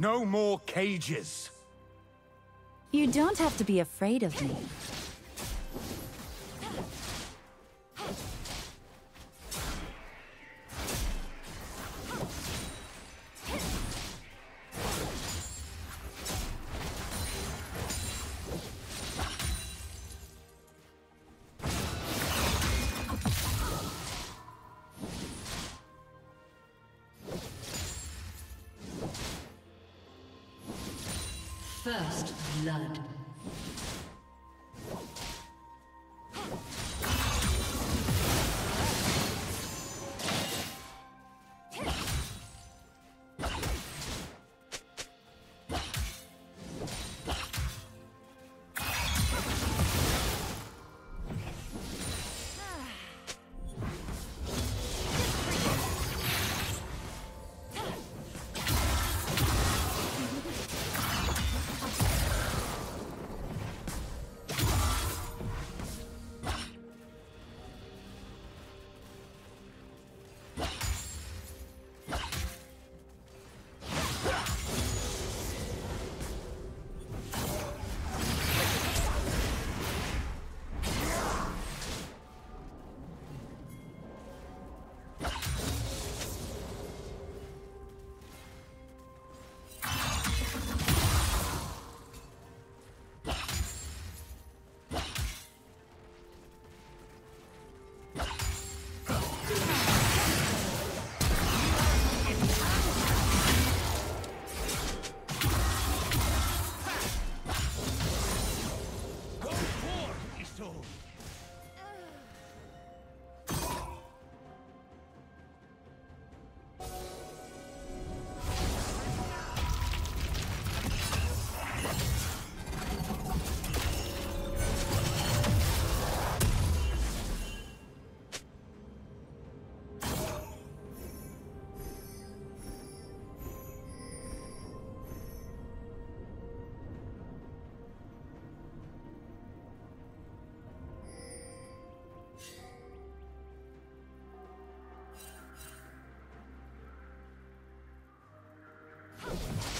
No more cages. You don't have to be afraid of me. Let's go.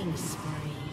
Killing spree.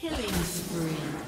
Killing spree.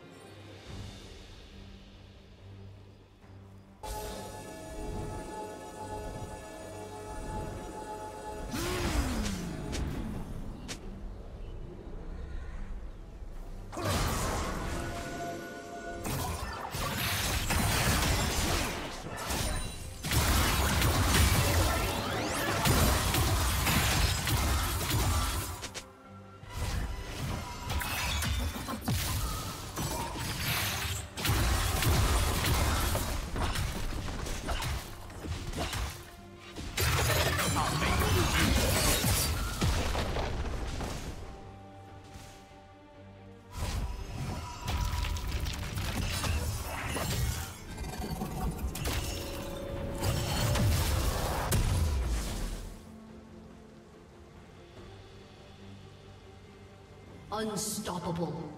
Unstoppable.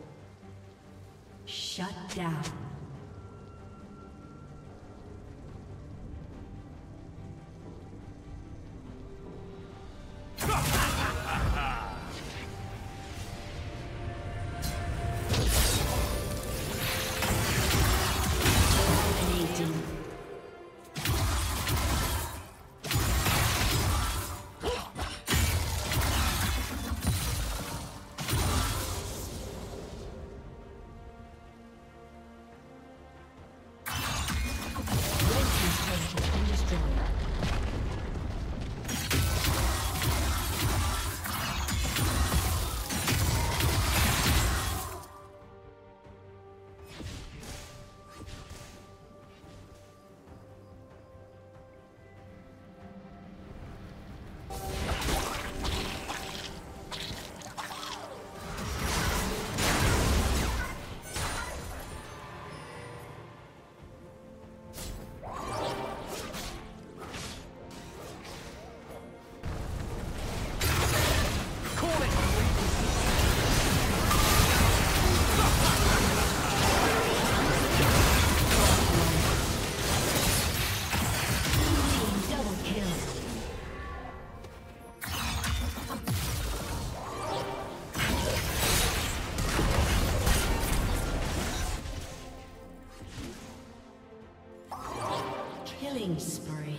Team's turret